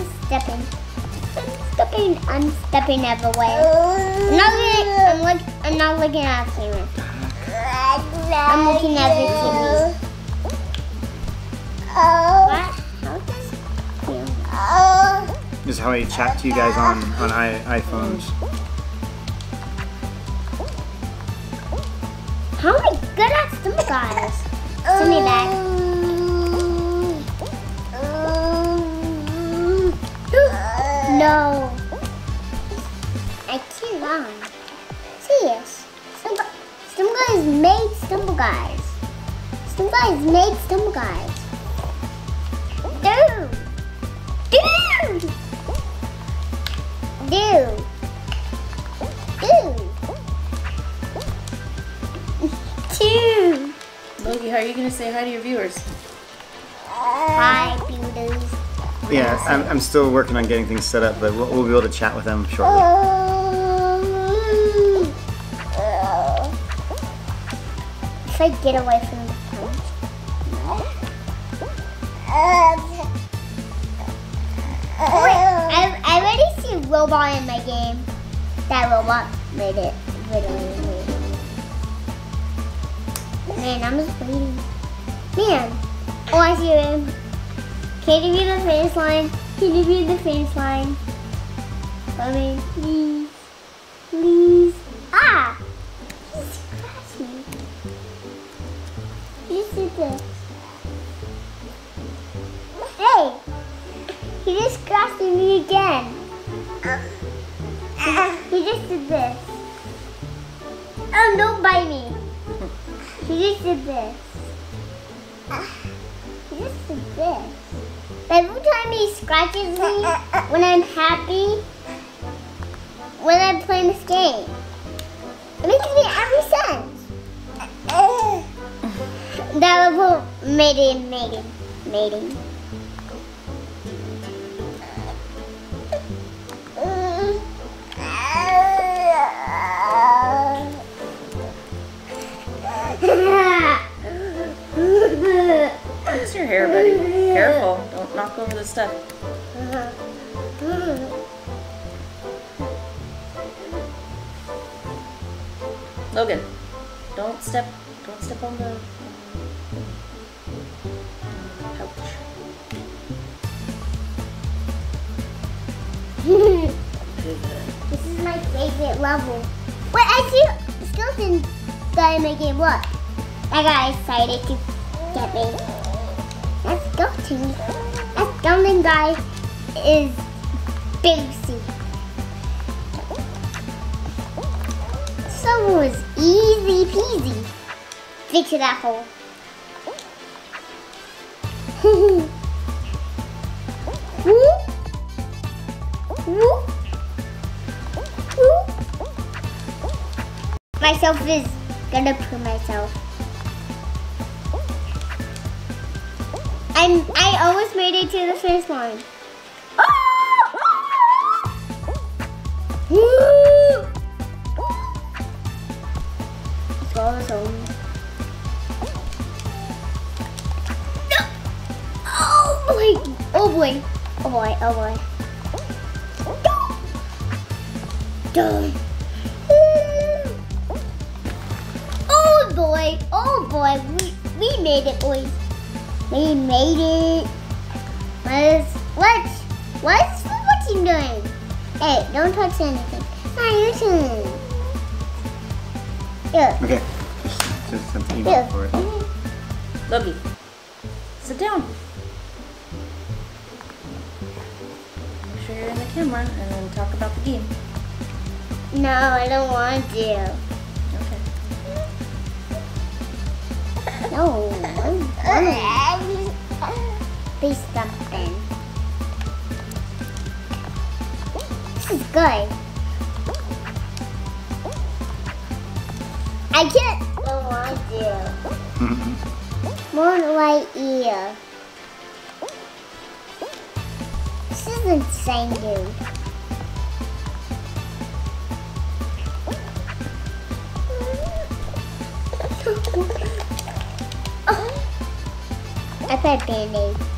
stepping, I'm stepping. I'm stepping, I'm stepping everywhere. I'm not looking, I'm, look, I'm not looking at the camera. I'm looking at the TV. What? How does feel? This is how I chat to you guys on on I, iPhones. How am I good at some guys? Send me back. No. I cannot. Serious. Some, some guys made stumble guys. Some guys made stumble guys. Dude. Dude. Dude. Dude. Loki, how are you gonna say hi to your viewers? Hi, beauties. Yeah, I'm, I'm still working on getting things set up, but we'll, we'll be able to chat with them shortly. If I get away from the punch. I, I already see robot in my game. That robot made it. Made it. Man, I'm just waiting. Man. Oh, I see him. Can you be the finish line? Can you be the finish line? Let me, please. Please. Ah! He scratched me. Did this. Hey! He just scratched me again. He just did this. Oh, don't bite me. He just did this. He just did this. Every time he scratches me when I'm happy, when I'm playing this game, it makes me every sense. That level mating, mating, mating. Fix your hair, buddy. Careful. Don't knock over the stuff. Logan, don't step don't step on the pouch. this is my favorite level. Wait, I see skeleton guy in make it Look, I got excited to get me. That skeleton, that skeleton guy is big C. So was easy peasy. Fix that hole. Myself is gonna put myself. I'm I almost made it to the finish line. Let's go home. No! Oh boy! Oh boy! Oh boy! Oh boy! Done. Oh boy! Oh boy! We we made it, boys. We made it. Let's What? What is football team doing? Hey, don't touch anything. Not your turn. Yeah. Okay. Just, just something Yeah. for it. Mm-hmm. Loki, sit down. Make sure you're in the camera and then talk about the game. No, I don't want to. Okay. No, I want to be something. This is good. I can't. I don't want to. More right ear. This is insane, dude. I put band-aid.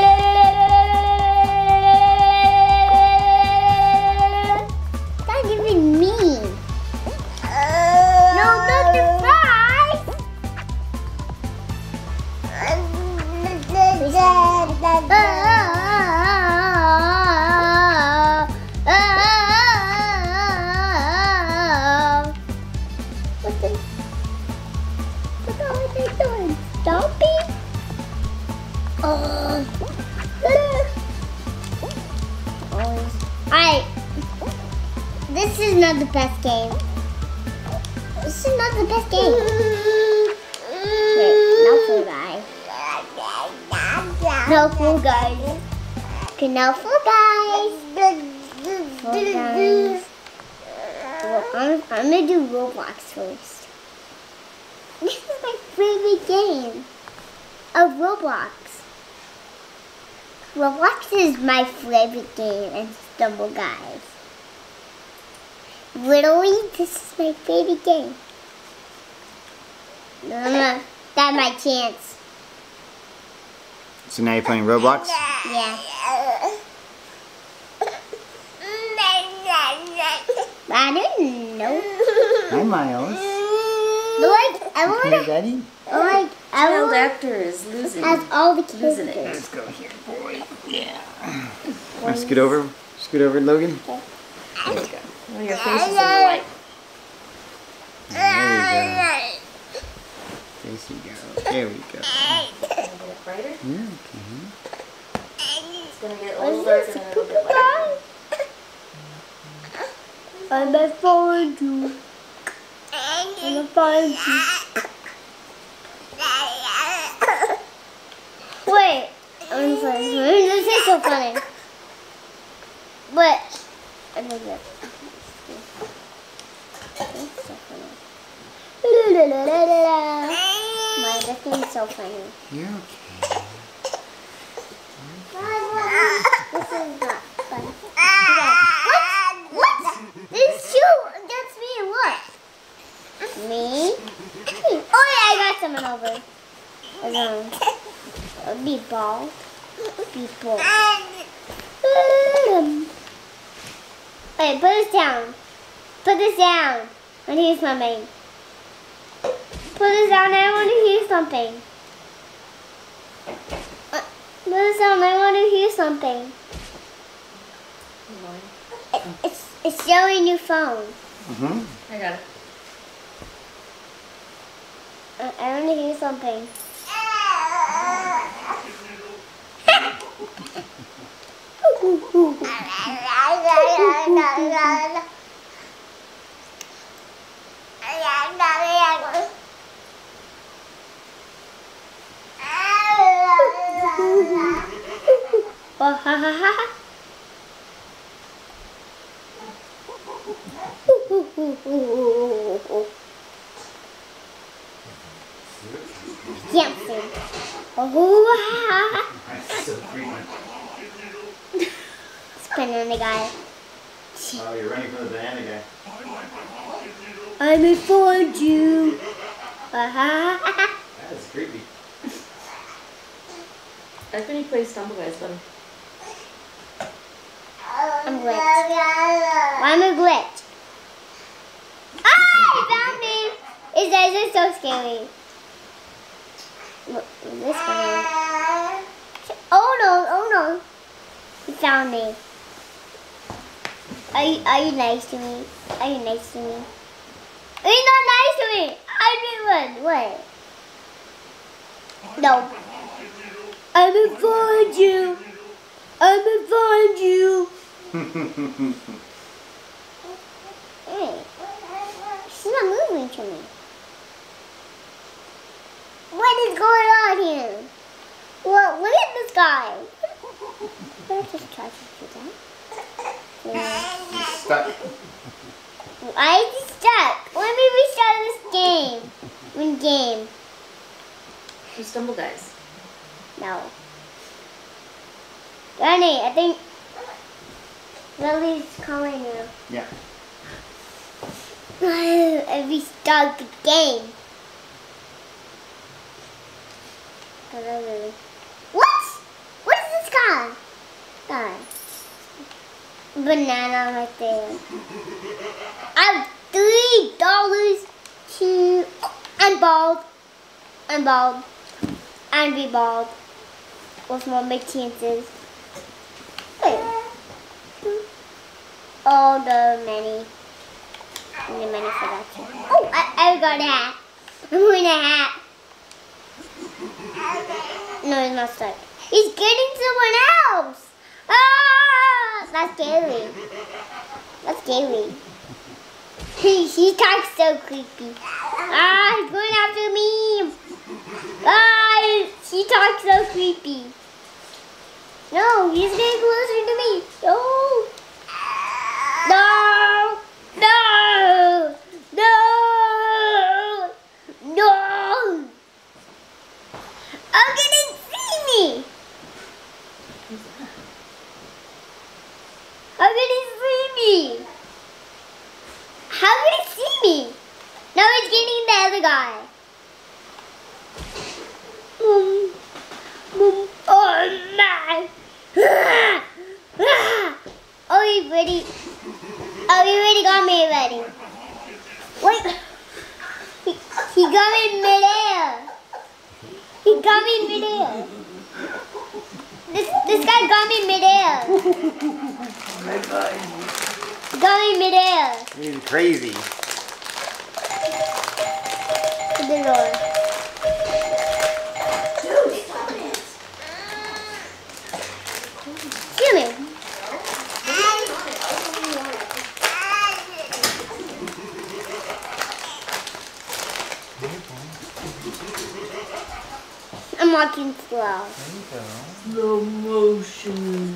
la, best game. This is not the best game. Wait, no fool guy. No fool guys. Okay, no fool guys. Guys. Well, I'm, I'm gonna do Roblox first. This is my favorite game of Roblox. Roblox is my favorite game and Stumble Guys. Literally, this is my favorite game. That's my chance. So now you're playing Roblox? Yeah. I didn't know. Hi, Miles. Like, I want Hey, to, Daddy. like, I Child want actor is losing. has all the Losing it. characters. Let's go here, boy. Yeah. Wanna scoot over? Scoot over, Logan. There you go. Oh, your face is in the light. There we go. There you go. There we go. Get it brighter. Yeah, okay. It's gonna get a What little is this, and it'll get purple lighter. guy? I'm a phone you. I'm a phone you. Wait. I'm sorry. This is so funny. But I think that. It's so funny. My, this thing is so funny. You're okay. What? What? This shoe against me what? Me? Oh yeah, I got someone over. Um, meatball. Meatball. Wait, put this down. Put this down. I need something. Put this down. I want to hear something. Uh, Put this down. I want to hear something. It- It's it's showing your phone. Mm-hmm. I got it. I, I want to hear something. Oh, ha ha ha. Sing. Oh, ha Spinning the guy. Oh, you're running from the banana guy. I'm a for you. Ha, ha, ha. That is creepy. I think he plays Stumble Guys better. I'm glitched. Why am I glitched? Ah, you found me. Is that just so so scary. Look, this one. Oh no! Oh no! He found me. Are you, are you nice to me? Are you nice to me? Are not nice to me? I did one. What? No. I'm gonna find you. I'm gonna find you. Hey, she's not moving to me. What is going on here? Well, look at this guy. Let's just try to do that. Yeah. Stuck. Why is he stuck? Let me restart this game. One game. You stumble guys. No. Danny, I think Lily's calling you. Yeah. I restart the game. Hello, Lily. What? What is this guy? Guy. Banana right there. I have three dollars to. I'm bald. I'm bald. And be bald. With more big chances. Wait. All the many. The many for that too. Oh, I, I got a hat. I'm wearing a hat. No, he's not stuck. He's getting someone else. Ah, that's scary. That's scary. He, talks so creepy. Ah, he's going after me. Ah, he talks so creepy. No, he's getting closer to me. No. No. No. No. How can he see me? How can he see me? How can he see me? Now he's getting the other guy. Boom. Boom. Oh my. Oh, he's ready. Oh, he already got me ready. Wait. He, he got me in midair. He got me midair. This this guy got me in midair. Got me in midair. He's crazy. The me. I'm walking slow. Slow motion.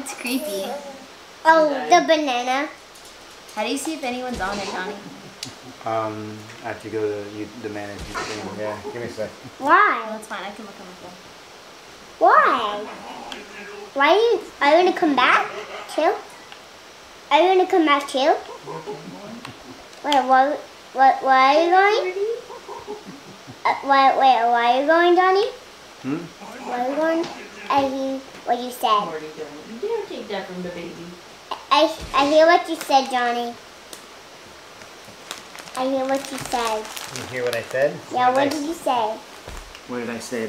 It's creepy. Oh, the banana. How do you see if anyone's on it, Jonny? Um, I have to go to you, the management thing. Yeah, give me a sec. Why? that's fine. I can look on my phone. Why? Why are you, are you gonna come back too? Are you gonna come back too? Wait, what, what, where are you going? Uh, wait, wait, where are you going, Jonny? Hmm? Where are you going? I hear what you said. What are you doing? You dare take that from the baby. I, I hear what you said, Jonny. I hear what you said. You hear what I said? Yeah, what did you say? What did I say?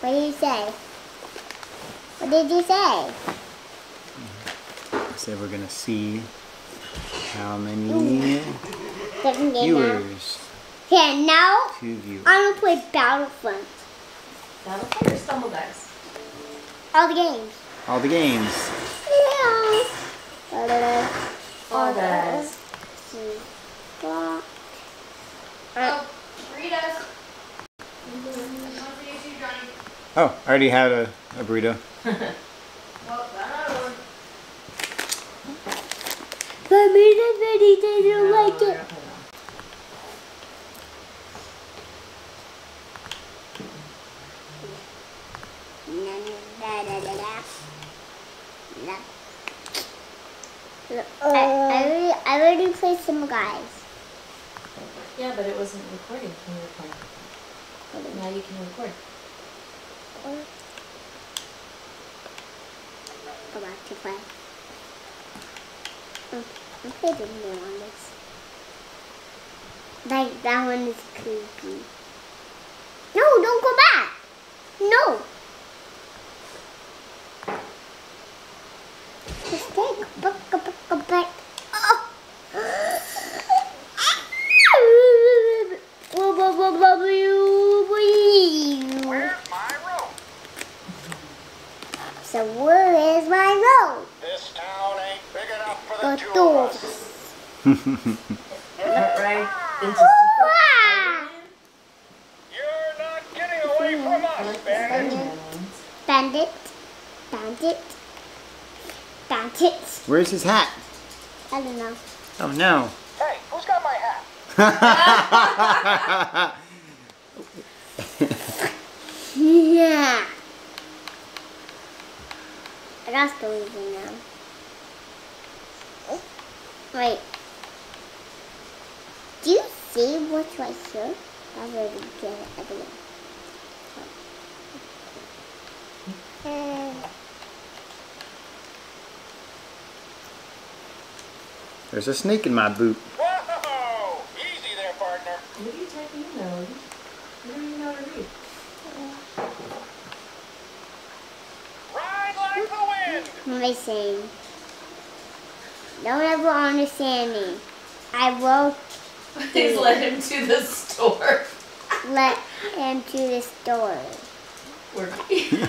What did you say? What did you say? I said we're gonna see how many Doesn't get now. viewers. Okay, now Two viewers. I'm gonna play Battlefront. That'll play your stumble guys. All the games. All the games. Yeah. See. What? Oh, burritos. One for you too, Jonny. Oh, I already had a, a burrito. Well, got one. But me the video they don't like it. I, I, already, I already played some guys. Yeah, but it wasn't recording when you were playing. Now you can record. Go back to play. Oh, I played a new on this. Like that one is creepy. No, don't go back. No. Just take back, back, back, back. Oh. Where's my rope? So where is my road? This town ain't big enough for the The two of doors. us. Right, right into Wow. You're not getting away from us, like the Bandit. Bandit, bandit, bandit. Where's his hat? I don't know. Oh no. Hey, who's got my hat? Yeah. I got the leaving now. Wait. Do you see what's right here? I already get it. I believe. There's a snake in my boot. Whoa! Easy there, partner. What are you typing in there, Logan? You don't even know how to read. Ride like the wind. what am I saying? Don't ever understand me. I will Please let him to the store. let him to the store.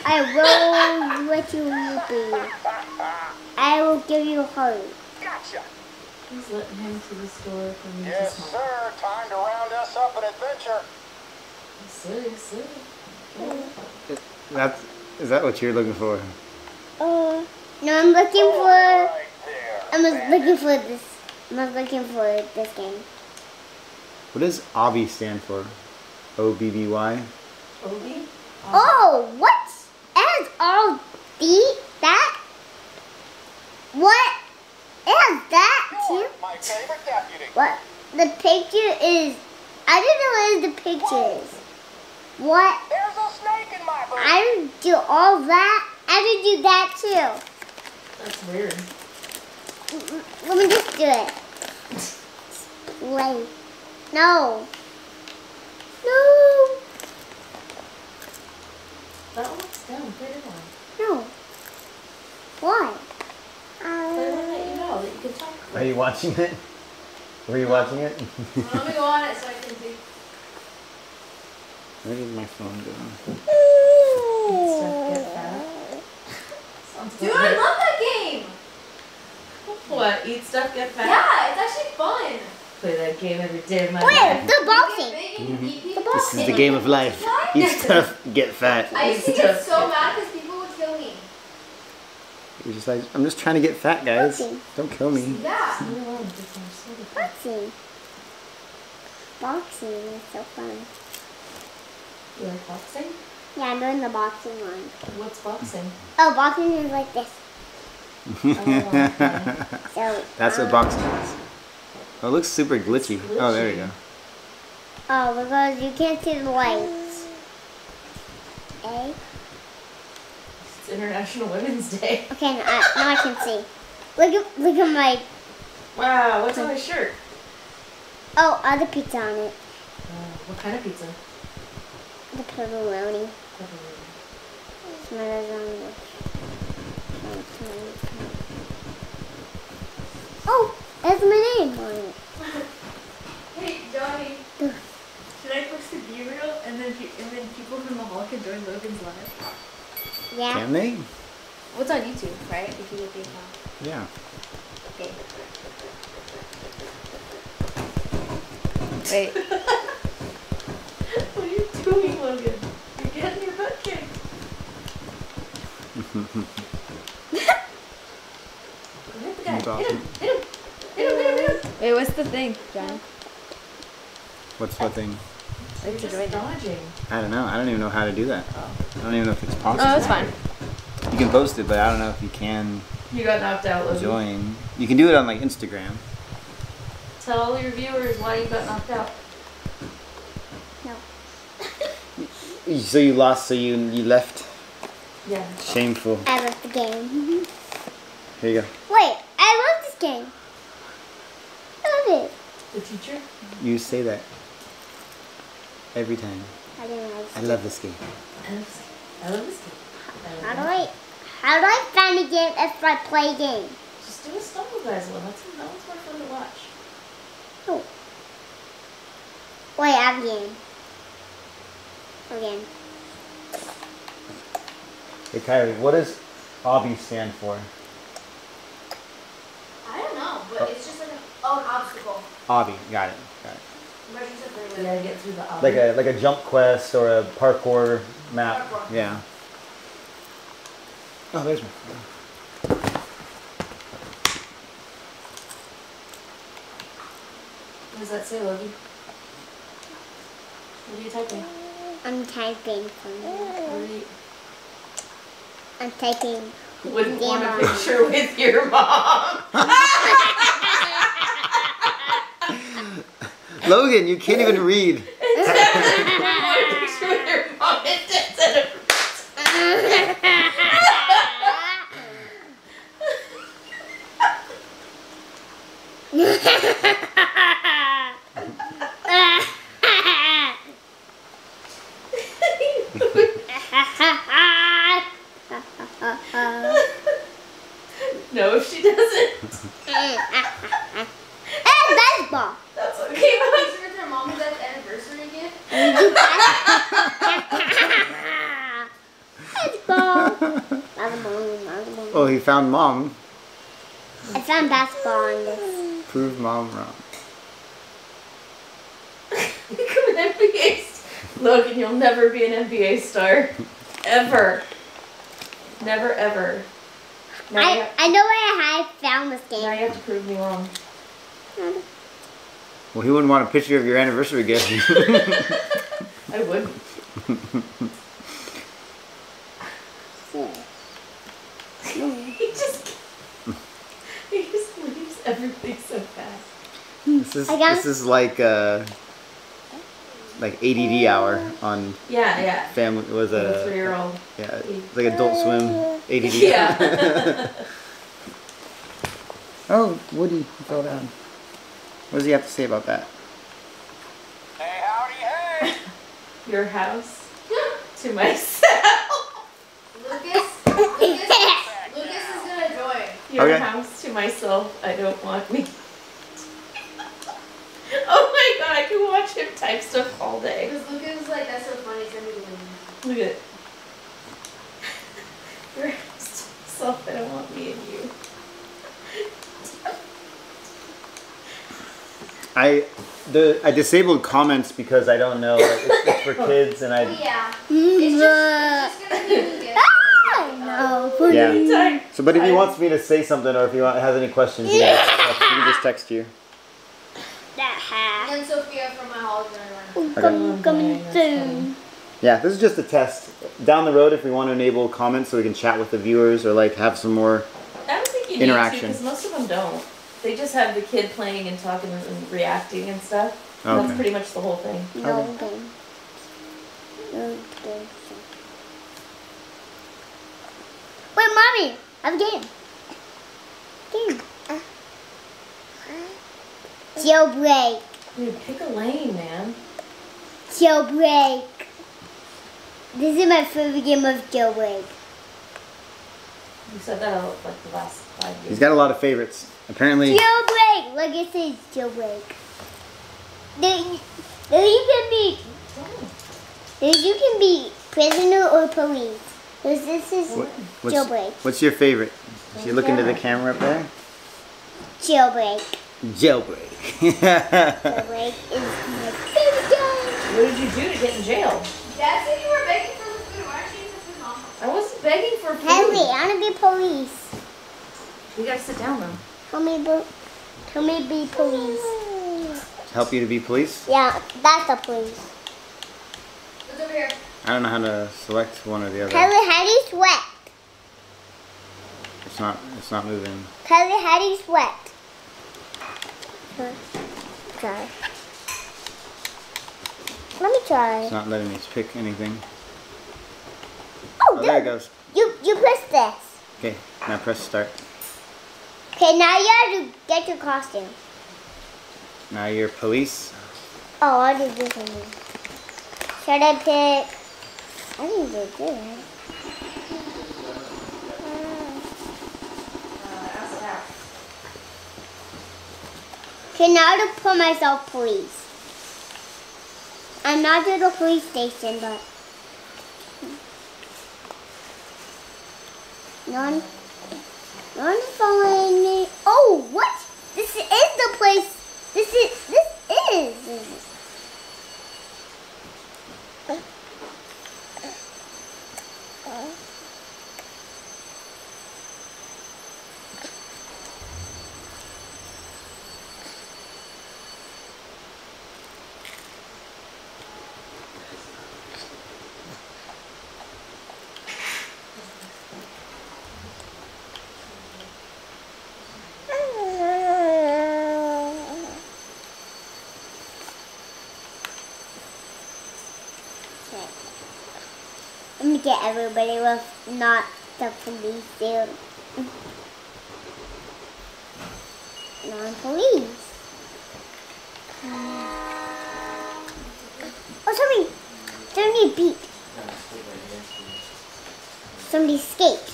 I will let you be. I will give you a hug. Gotcha. Please let him to the store for me Yes, to smile. sir. Time to round us up an adventure. Silly, silly. That's is that what you're looking for? Uh, no, I'm looking for. Right there. I'm just Bandit. looking for this. I'm looking for this game. What does Obby stand for? O B B Y. Obi? Oh, what? Is all the that? What is that too? My. What? The picture is. I didn't know what the picture is. What? There's a snake in my boot. I didn't do all that. I didn't do that too. That's weird. Let me just do it. Play. No. No. That one looks dumb. Play it one. No. Why? Play one that you Uh, know, that you can talk Are you watching it? Were you watching it? Let me go on it so I can see. Where did my phone go? Stuff get fat. Dude, I love that game. What? Eat stuff, get fat? Yeah, it's actually fun. Play that game every day of my Wait, life. the You get boxing. big and you eat people. This is the game of life. Eat stuff, get fat. I used to Eat get stuff, so get mad because people would kill me. You're just like, I'm just trying to get fat, guys. Boxing. Don't kill me. Yeah. Leave me alone, just I'm so different. Boxing. Boxing is so fun. You like boxing? Yeah, I'm doing the boxing one. What's boxing? Oh, boxing is like this. okay. So. That's what um, boxing is. Oh, it looks super glitchy. Oh, there you go. Oh, because you can't see the lights. Eh? It's International Women's Day. Okay, now I, now I can see. Look at look at my Wow, what's on his shirt? oh other pizza on it. Uh, what kind of pizza? The pepperoni. Pepperoni. Smells on the. Oh, that's my name on it. Hey, Jonny. Should I post a BeReal and then and then people from the hall can join Logan's live? Yeah. Can they? What's on YouTube, right? If you get the account. Yeah. Okay. Wait. What are you doing, Logan? You're getting your butt kicked. Hit the guy. That's Hit him. awesome. Hit him. Hit him. Hit him. Hit him. Wait, what's the thing, John? What's the thing? You're Like to just join it. dodging. I don't know. I don't even know how to do that. I don't even know if it's possible. Oh, it's fine. You can post it, but I don't know if you can You got knocked out, Logan. join. You can do it on like Instagram. Tell all your viewers why you got knocked out. No. So you lost. So you you left. Yeah. Shameful. I love the game. Here you go. Wait, I love this game. I love it. The teacher? You say that every time. I don't know. I love this game. I love this- I love this game. I How do. I, how do I find a game if I play a game? Just do a Stumble Guys one. That's that one's more fun to watch. Oh. Wait, I have a game. Again. Hey Kyrie, what does OBBY stand for? I don't know, but it's just like an, oh, an obstacle. OBBY, got it. Got it. Imagine something You like get through the obby. Like a like a jump quest or a parkour map. Parkour. Yeah. Oh, there's one. What does that say, Logie? What are you typing? I'm typing something. What you... I'm typing. Wouldn't want a picture with your mom. Logan, you can't even read. Wouldn't want a picture with your mom instead of... No, if she doesn't. and baseball. That's okay. Is it their mom and dad's anniversary gift? Baseball. Basketball, basketball. Oh, he found mom. I found basketball on this. Prove mom wrong. Become an NBA star. Logan, you'll never be an NBA star. Ever. Never, ever. Now, I, have, I know where I found this game. now game. you have to prove me wrong. Well, he wouldn't want a picture of your anniversary gift. I wouldn't. He just he just leaves everything so fast. this is I got- this is like uh like ADD hour on Yeah, yeah. family was The a three-year-old. yeah it's like Adult Swim ADD. Yeah. oh, Woody he fell down. What does he have to say about that? Hey, howdy, hey! Your house to myself. Lucas? Lucas? Lucas is gonna join. Your Okay. house to myself. I don't want me. oh my god, I can watch him type stuff all day. Because Lucas is like, that's so funny, send me the. Look at it. Your house to myself. I don't want me and you. I the I disabled comments because I don't know like, it's, it's for oh. kids and Oh I yeah. Mm, it's just, it's just gonna be no. yeah. So, but if he wants me to say something or if he want, has any questions, he can, just text, he can just text you. And Sophia from my hall is gonna oh, coming oh, soon. Yeah, this is just a test. Down the road, if we want to enable comments so we can chat with the viewers or like have some more. I don't think you Interaction. need to because most of them don't. They just have the kid playing and talking and reacting and stuff. Okay. That's pretty much the whole thing. No Okay. game. No game. Wait, mommy, I have a game. Game. Uh, Jailbreak. Dude, pick a lane, man. Jailbreak. This is my favorite game of jailbreak. You said that like the last five years. He's got a lot of favorites. Apparently, Jailbreak. Like it says jailbreak. Then, then you can be, then you can be prisoner or police. This, this is What- what's, jailbreak. what's your favorite? If you look into the camera up there, Jailbreak. jailbreak. Jailbreak is my favorite game. What did you do to get in jail? Dad said you were begging for the food. Why aren't you eating the food, Mom? I wasn't begging for food. Henry, I want to be police. You gotta sit down though. Tell me, be, tell me be police. Help you to be police? Yeah, that's a police. What's over here? I don't know how to select one or the other. Kylie, how do you sweat? It's not. It's not moving. Kylie, how do you sweat? Try. Let me try. It's not letting me pick anything. Oh, Oh, there it goes. You you press this. Okay, now press start. Okay, now you have to get your costume. Now you're police. Oh, I did this one. Should I pick? I didn't do good. Okay, now to put myself police. I'm not at the police station, but no one, no one is following me. Oh, what? This is the place. This is this is. Okay. Let me get everybody with not the police. Non-police. Oh, somebody, somebody beat. Somebody escaped.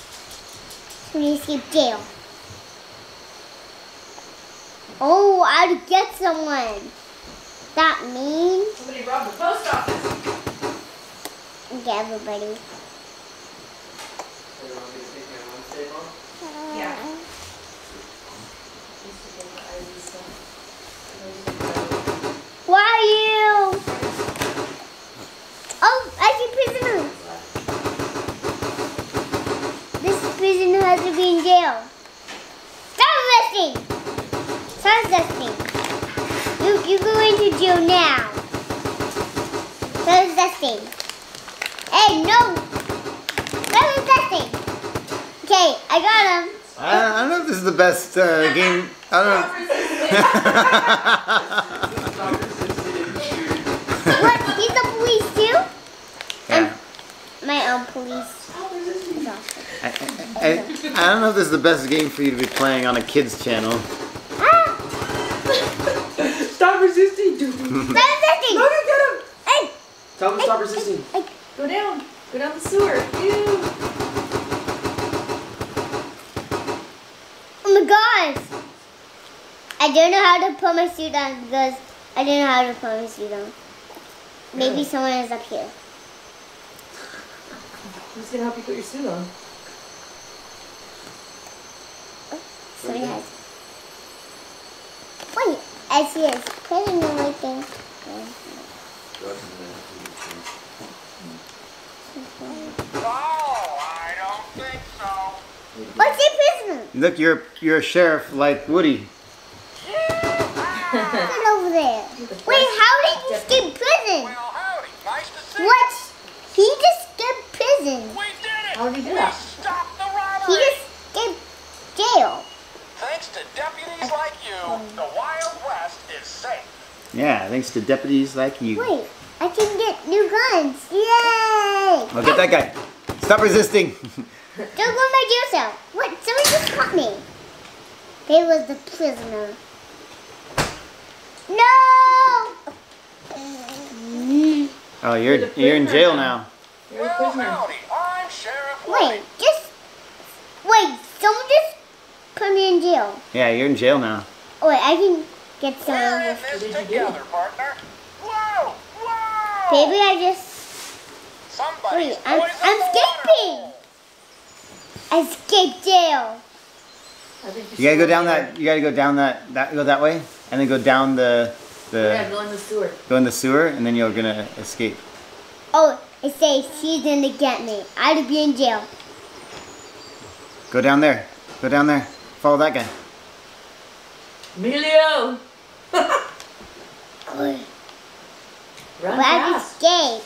Somebody escaped jail. Oh, I had to get someone. That means Somebody robbed the post office. get everybody. Yeah. Why are you? Oh, I see prisoner. This prisoner has to be in jail. Stop arresting. Stop arresting. You you go into jail now. Stop arresting. Hey, no. Stop arresting. Okay, I got him. I, I don't know if this is the best uh, game. I don't What? He's the police too? know. yeah. My own police. I, I, I, I don't know if this is the best game for you to be playing on a kids channel. Ah! Stop resisting, dude. Stop arresting. No, you get him. Hey, Tell him to stop resisting. Go down. Go down the sewer. Ew. Oh my gosh! I don't know how to put my suit on because I don't know how to put my suit on. Maybe Really? someone is up here. Who's gonna help you put your suit on? Somebody has. Wait, I see his prisoner right there. Oh, I don't think so. What's your prisoner? Look, you're you're a sheriff like Woody. Get over there. Wait, how did you escape prison? Well, howdy. Nice to see What? He just escaped prison. We did it. How did he do that? stopped the He just escaped jail. Thanks to deputies like you, the Wild West is safe. Yeah, thanks to deputies like you. Wait, I can get new guns. Yay! I'll get that guy. Stop resisting. Don't go in my jail cell. What? Somebody just caught me. They was the prisoner. No! Oh, you're You're you're in jail now. now. You're a Well, prisoner. howdy. I'm Sheriff Wait, just wait. Someone just put me in jail. Yeah, you're in jail now. Oh, wait, I can get We're in this did you do? together, partner. Whoa! Whoa! Maybe I just. Somebody's Wait, I'm, I'm escaping. water. I escaped jail. I think You gotta go down there. that. You gotta go down that. That go that way, and then go down the Yeah, go in the sewer. go in the sewer, and then you're gonna escape. Oh, it says she's gonna get me. I'd be in jail. Go down there. Go down there. Follow that guy. Emilio! Run But I fast. escape.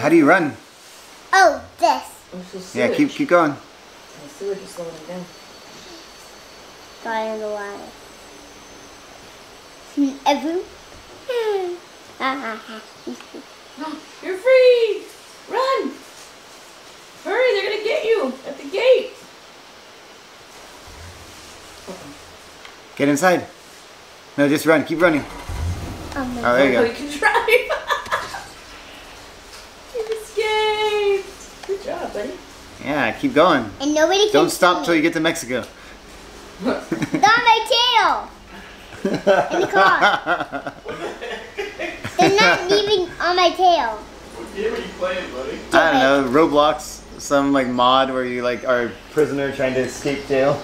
How do you run? Oh, this. Oh, Yeah, keep keep going. The sewage is slowing down. Got in the water. Every. You're free! Run! Hurry, they're gonna get you at the gate. Get inside. No, just run. Keep running. Oh Oh, there you Oh, go. you can drive. you escaped. Good job, buddy. Yeah, keep going. And nobody can Don't stop see till you get to Mexico. Not my tail. In the car. They're not leaving on my tail. What game are you playing, buddy? I don't know, Roblox, some like mod where you like are a prisoner trying to escape jail.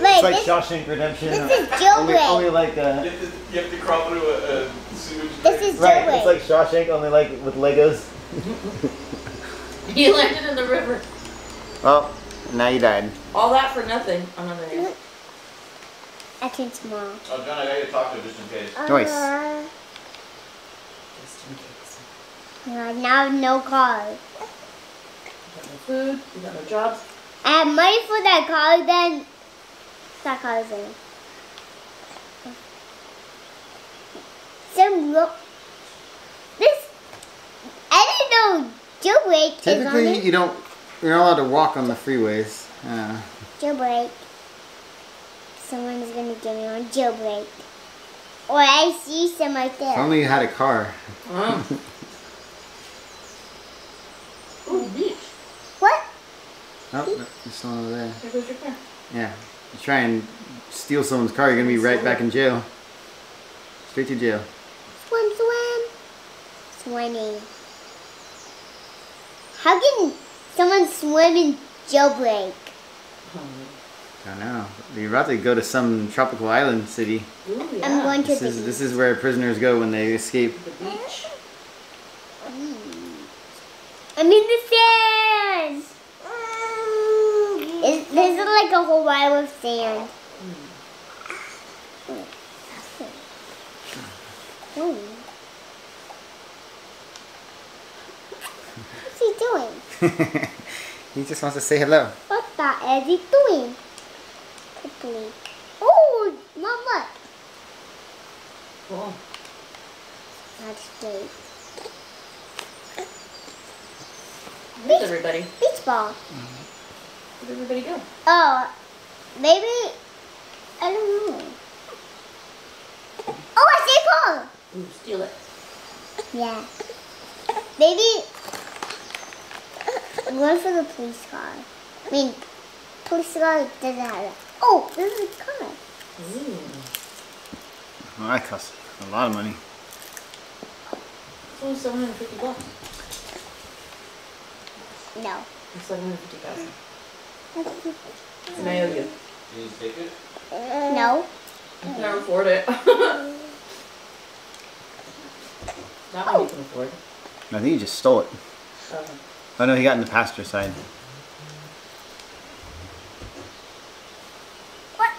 Wait, It's like this, Shawshank Redemption. this is only, only like uh, You have to, you have to crawl into a, a sewage This drain. is right, jailbreak. it's like Shawshank only like with Legos. You landed in the river. Oh, now you died. All that for nothing. Oh, no, there you go. I can small. Oh, John, I gotta talk to him just in case. Nice. Uh, Just in case. I now have no car. You got no food. You got no jobs. I have money for that car, then that car is in. Some ro- this I didn't know jailbreak is on Typically, it. you don't. You're not allowed to walk on the freeways. Uh, Jailbreak. Someone is gonna get me on jailbreak. Or I see some right if only you had a car. Oh. Ooh, beach. What? Oh, there's someone over there. There goes your car. Yeah. You try and steal someone's car, you're gonna be right back in jail. Straight to jail. Swim, swim. Swimming. How can someone swim in jailbreak? Oh, I don't know. You're about to go to some tropical island city. Ooh, yeah. I'm going to This the is this is where prisoners go when they escape. The beach. I'm in the sand. Is, this is like a whole pile of sand. Hmm. What's he doing? he just wants to say hello. What the is he doing? Quickly. Oh, mama. Oh. That's great. Where's everybody? Beach ball. Mm-hmm. Where'd everybody go? Oh, maybe I don't know. Oh, I see a car. Ooh, steal it. Yeah. Maybe I'm going for the police car. I mean, police car doesn't have it. Oh, this is a car. Ooh. Well, that costs a lot of money. It's only 750 bucks. No. Or 750,000. And I owe you. Can you take it? No. I can never afford it. that one you can afford. I think he just stole it. Um, Oh no, he got in the passenger side. What?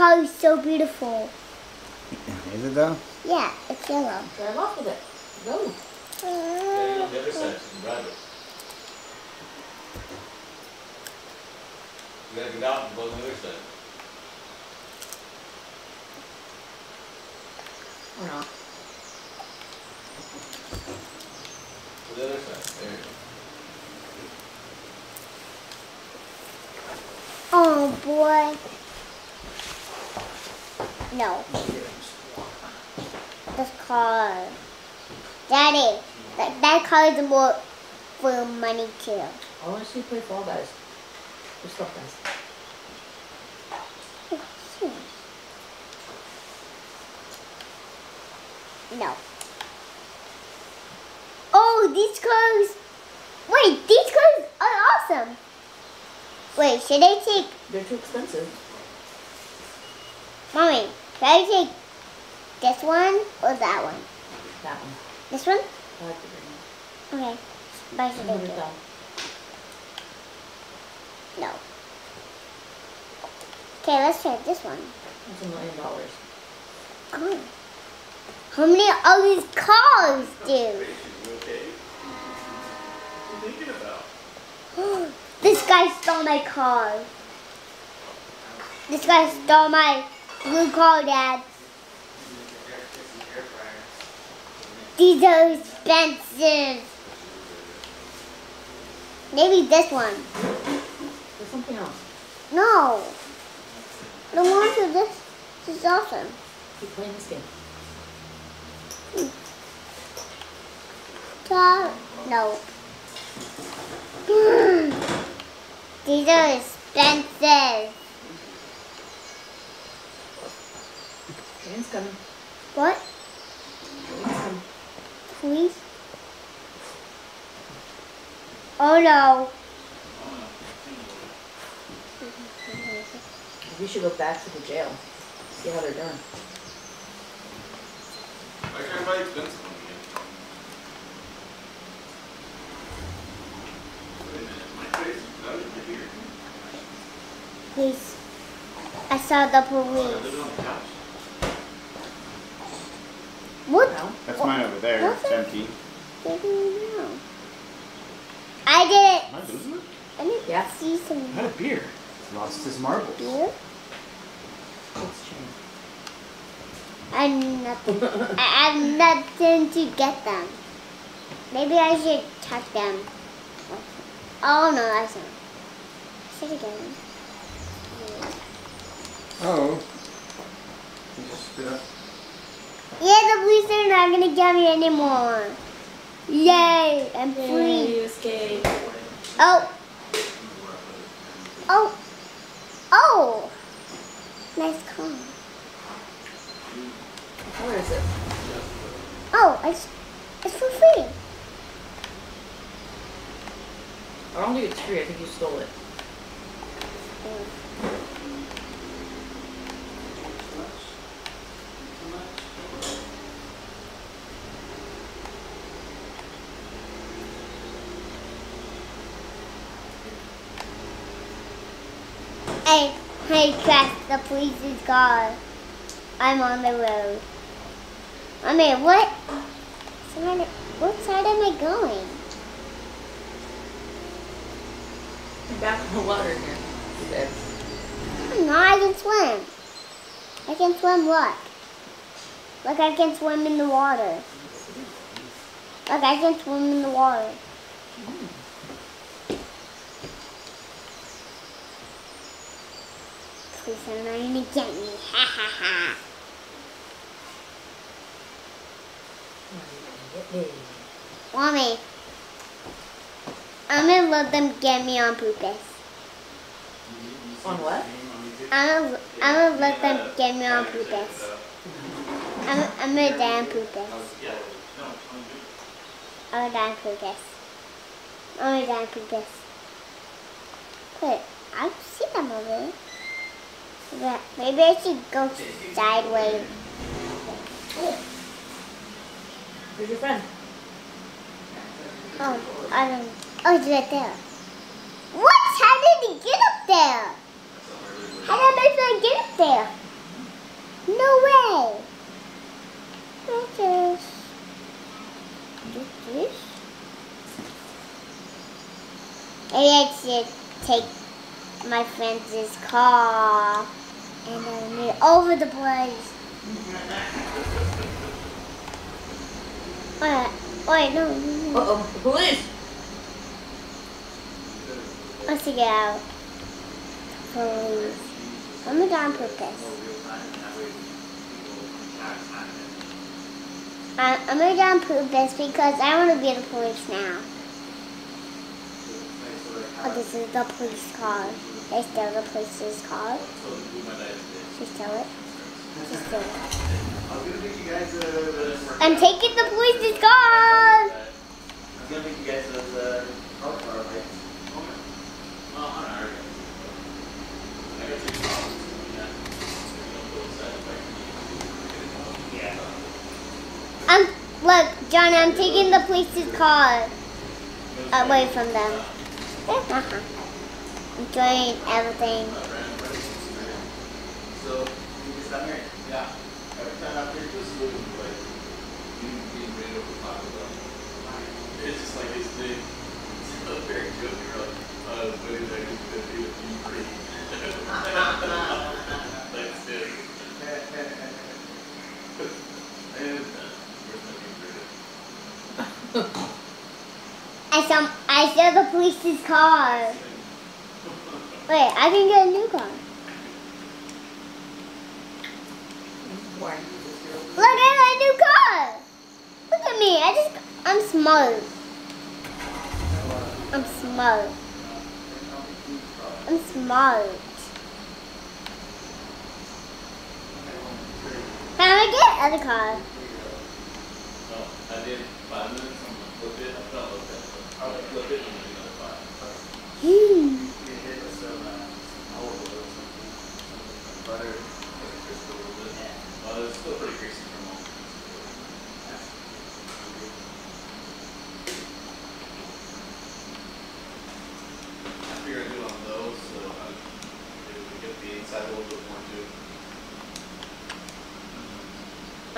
That that car is so beautiful. Is it though? Yeah, it's yellow. drive off with it. Go. Yeah, you on the other side, so you can drive it. Oh, you gotta get out and go on the other side. Or not. To the other side, there you go. Oh boy. No. This car. Daddy, that, that car is more for money too. I want to see you play Fall Guys. Or Stuff Guys. No. Oh, these cars. Wait, these cars are awesome. Wait, should I take, They're too expensive. mommy? Should I take this one or that one? That one. This one? I like the green one. Okay. But should I Hundred take? thousand. No. Okay, let's try this one. It's a million dollars. Oh. How many of these cars, dude? You okay? What are you thinking about? this guy stole my car. This guy stole my blue car, Dad. These are expensive. Maybe this one. There's something else. No. The one for this, this is awesome. Keep playing this game. Top. No. These are expensive. Train's coming. What? Train's coming. Please? Oh no. We should go back to the jail. See how they're doing. Why can't I buy expensive? Wait a minute, my face, that was my beard. Please. I saw the I police. live on the couch. What? No? That's mine over there. It's What's it? empty. did you know? I did Am I losing it? it. I didn't Yeah. see some I had a beer. Lost his marbles. beer. It's Train. I have nothing. I have nothing to get them. Maybe I should check them. Oh no, that's not. Should I get them? Oh. You just spit up. Yeah, the police are not gonna get me anymore. Yay, I'm free. you escaped. Oh. Oh. Oh. Nice car. Where is it? Oh, it's, it's for free. I don't think it's free. I think you stole it. Hey, hey, Crash, the police is gone. I'm on the road. I mean, what? Side, what side am I going? You're back in the water here. Good. No, I can swim. I can swim what? Like I can swim in the water. Like I can swim in the water. Are not gonna get me. Ha ha ha. Mommy. I'm gonna let them get me on purpose. On what? I'm gonna, I'm gonna let them get me on purpose. I'm, I'm gonna die on purpose. I'm gonna die on purpose. I'm gonna die on purpose. Wait, I see them over there. Yeah, Maybe I should go sideways. Where's your friend? Oh, I don't. Oh, it's right there. What? How did he get up there? How did my friend get up there? No way. I just do this. Maybe I should take my friend's car and then move over the place. Wait, wait, no, no. Uh oh. Police! Let's get out. Police. I'm gonna die on purpose. I, I'm gonna die on purpose because I want to be the police now. Oh, this is the police car. They steal the police's car. She steal it. She steal it. I'm taking the police's car. I'm look, John. I'm taking the police's car away from them. Enjoying everything. So, you just got married? Yeah. Every time after you just living like, you being ready to talk about. It's just like this thing. It's a very good girl. Uh, what is that? It's gonna be with you free. Like this. And, uh, where's my new? I saw I saw the police's car. Wait, I can get a new car. Look at my new car. Look at me. I just, I'm smart. I'm smart. I'm smart. Do I get other car? No, I did five minutes, flip it, I'm it. I'll flip it and then another five. Hmm. Butter, crisp a little bit. Well, it's still pretty greasy from home. I figure I do on those, so I, maybe we get the inside a little bit more too.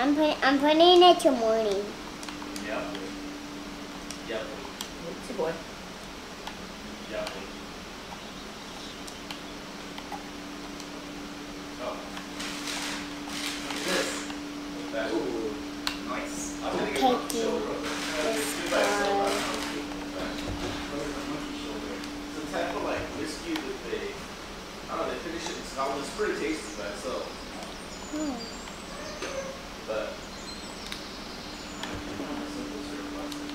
I'm putting, I'm putting it to morning. Yep. Yep. It's a boy. Yep. Oh. Look at this. That, ooh, nice. I'm gonna get monkey Taking shoulder. this It's by itself, I car. don't know if you- Monkey shoulder. It's a type of like whiskey that they, I don't know, they finish it in Scotland. It's pretty tasty by itself, Hmm. but. I don't know, simple syrup plastic.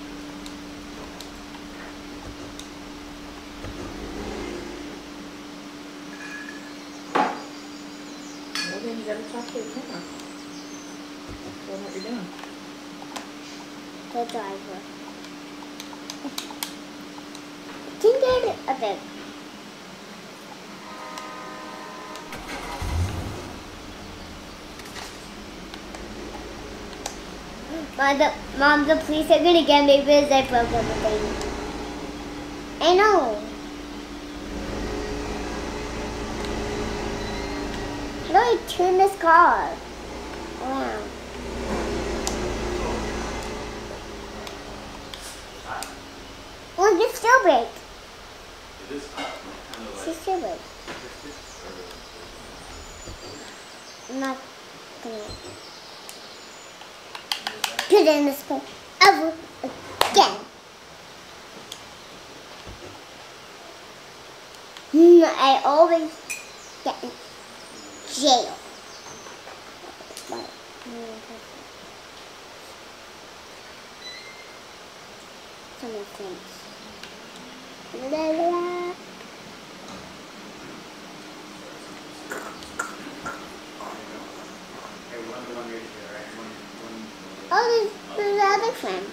Well, then you gotta talk to the camera. Tell them what you're doing. The driver. Can you get it? Okay. Mom, the, Mom, the police are gonna get me because I broke everything. I know. How do I turn this car around? Look, it's still brake. It is kind It's still brake. I'm not gonna get in this car ever again. Mm, I always get in jail. Some the things. La, la, la. Hey, one, one right here, right? One, one. Oh, there's, there's the other friend.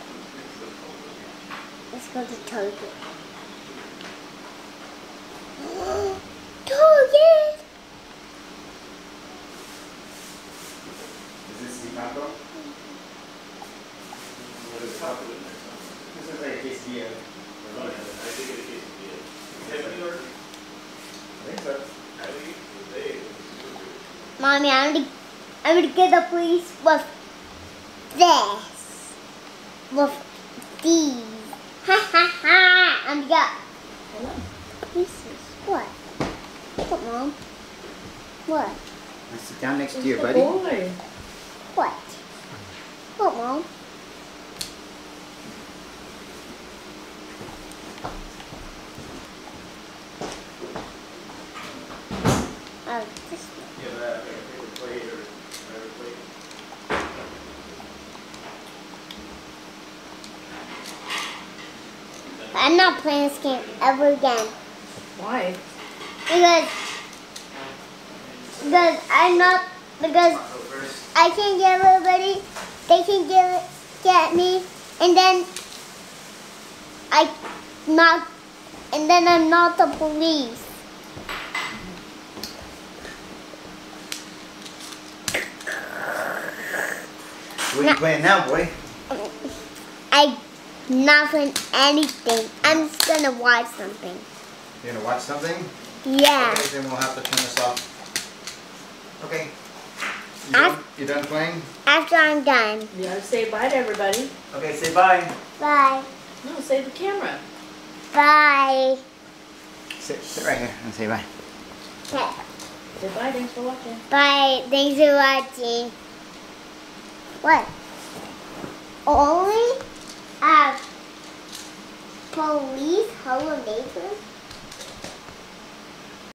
Let's go to Target. Target! Is this the taco? What is chocolate in there? This is like a quesadilla. Oh, yeah, I did get a quesadilla. Have you ordered? I think so. Have you? They, super good. Mommy, I'm gonna, I'm gonna get the police with this. With these. Ha ha ha! I'm gonna Hold on. pieces. What? What, Mom? What? I sit down next to It's you, the buddy. boy. What? What, Mom? Oh, this one. Yeah, that, like a paper plate or whatever plate. I'm not playing this game ever again. Why? Because because I'm not because So first, I can get everybody, they can get get me, and then I not, and then I'm not the police. what are you playing now, boy? I not playing anything. I'm just gonna watch something. You're gonna watch something? Yeah. Okay, then we'll have to turn this off. Okay. You I- done, you done playing? After I'm done. You gotta say bye to everybody. Okay, say bye. Bye. No, say the camera. Bye. Sit, sit right here and say bye. Okay. Say bye, thanks for watching. Bye. Thanks for watching. What? Only uh police hello neighbors